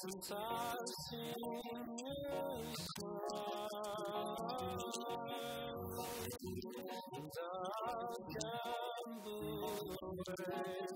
Sometimes in your smile And I'll gamble And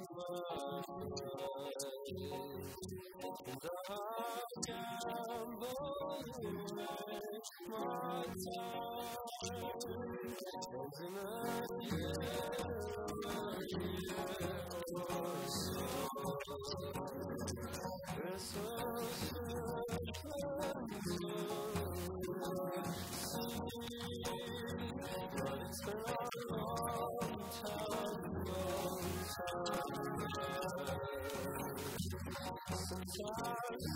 Sometimes